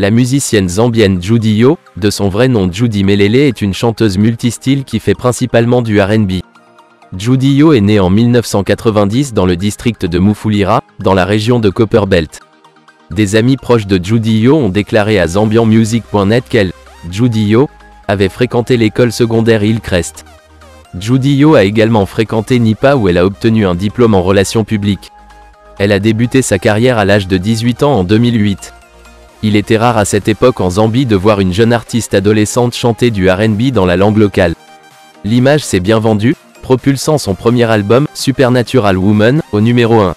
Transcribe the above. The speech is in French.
La musicienne zambienne Judy Yo, de son vrai nom Judy Melele est une chanteuse multistyle qui fait principalement du R&B. Judy Yo est née en 1990 dans le district de Mufulira, dans la région de Copperbelt. Des amis proches de Judy Yo ont déclaré à ZambianMusic.net qu'elle, Judy Yo, avait fréquenté l'école secondaire Hillcrest. Judy Yo a également fréquenté NIPA où elle a obtenu un diplôme en relations publiques. Elle a débuté sa carrière à l'âge de 18 ans en 2008. Il était rare à cette époque en Zambie de voir une jeune artiste adolescente chanter du RB dans la langue locale. L'image s'est bien vendue, propulsant son premier album, Supernatural Woman, au numéro 1.